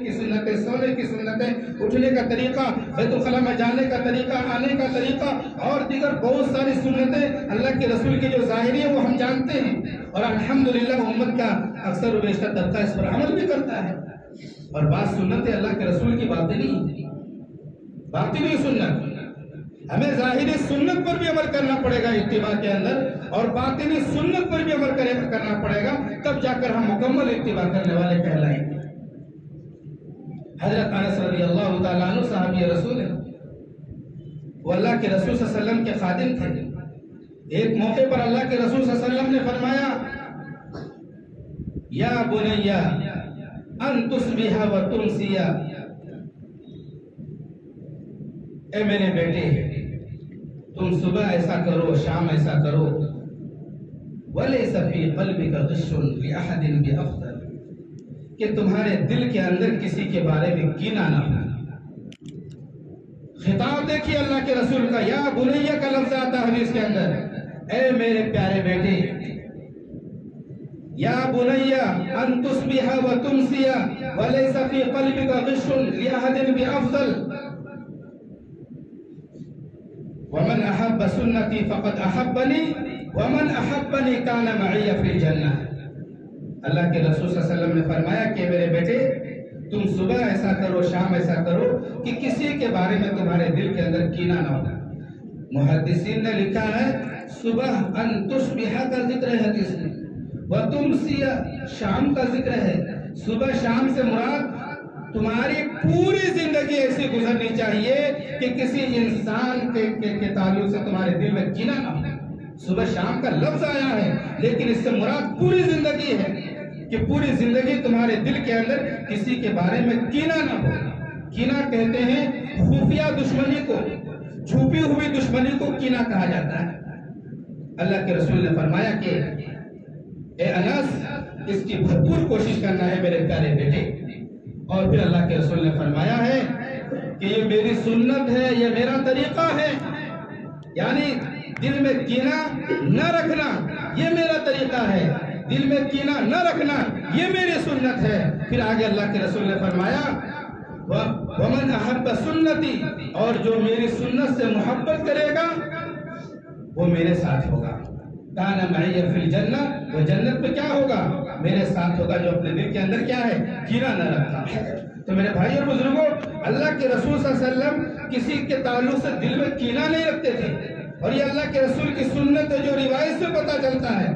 की सुन्नतें सोने की सुन्नतें उठने का तरीका, बैतुलखला में जाने का तरीका, आने का तरीका, और दीगर बहुत सारी सुन्नतें अल्लाह के रसूल की जो जाहिरी है, वो हम जानते हैं। और अल्हम्दुलिल्लाह उम्मत का अक्सर बेशतर तबका इस पर अमल भी करता है। और बात सुन्नतें अल्लाह के रसूल की बातें नहीं बातिनी सुन्नत हमें जाहिरी सुन्नत पर भी अमल करना पड़ेगा इत्तिबा के अंदर, और बातिनी सुन्नत पर भी अमल करना पड़ेगा, तब जाकर हम मुकम्मल इत्तिबा करने वाले कहलाएँगे। हज़रत अनस रज़ी अल्लाह अन्हु, साहबी रसूल है। वो अल्लाह के रसूल सल्लल्लाहु अलैहि वसल्लम के खादिम थे। एक मौके पर अल्लाह के रसूल सल्लल्लाहु अलैहि वसल्लम ने फरमाया, या बुनैया, अन तुस्बिहा व तुमसिया ए मेरे बेटे, तुम सुबह ऐसा करो, शाम ऐसा करो। वले सफी कल्बी का गुस्सुन लिअहदिन बिअफदल कि तुम्हारे दिल के अंदर किसी के बारे में कीना ना हो। खिताब देखिए अल्लाह के रसूल का, या बुनैया का लफ्ज आता है इसके अंदर। ए मेरे प्यारे बेटे, या बुनैया, अन व तुमसिया, वलैसा फ़ी क़ल्बिका गिशुन लिअहदिन बिअफदल वमन अहब्ब सुन्नती फक़द अहब्बनी, वमन अहब्बनी कान मइया फिल जन्नह अल्लाह के रसूल ने फरमाया कि मेरे बेटे तुम सुबह ऐसा करो शाम ऐसा करो कि किसी के बारे में तुम्हारे दिल के अंदर कीना ना हो मुहद्दिसीन ने लिखा है सुबह तुस्बिहा का ज़िक्र है हदीस में। व तुमसिया शाम का ज़िक्र है। सुबह शाम से मुराद तुम्हारी पूरी ज़िंदगी ऐसी गुजरनी चाहिए कि किसी इंसान के, के, के ताल्लुक से तुम्हारे दिल में कीना ना हो सुबह शाम का लफ्ज आया है लेकिन इससे मुराद पूरी ज़िंदगी है। कि पूरी ज़िंदगी तुम्हारे दिल के अंदर किसी के बारे में कीना ना हो। कीना कहते हैं, खुफिया दुश्मनी को, छुपी हुई दुश्मनी को कीना कहा जाता है। अल्लाह के रसूल ने फरमाया कि, ए अनस, इसकी भरपूर कोशिश करना है मेरे प्यारे बेटे। और फिर अल्लाह के रसूल ने फरमाया है कि, ये मेरी सुन्नत है, ये मेरा तरीका है। यानी दिल में कीना न रखना, ये मेरा तरीका है। दिल में कीना न रखना, ये मेरी सुन्नत है। फिर आगे अल्लाह के रसूल ने फरमाया वमन अहब सुन्नती और जो मेरी सुन्नत से मोहब्बत करेगा, वो मेरे साथ होगा। काना मैया फिल जन्नत, वो जन्नत में क्या होगा? मेरे साथ होगा जो अपने दिल के अंदर क्या है? कीना न रखता। है तो मेरे भाई और बुज़ुर्गों, अल्लाह के रसूल वसल्लम किसी के ताल्लुक से दिल में कीना नहीं रखते थे। और ये अल्लाह के रसूल की सुन्नत है जो रिवायत से पता चलता है।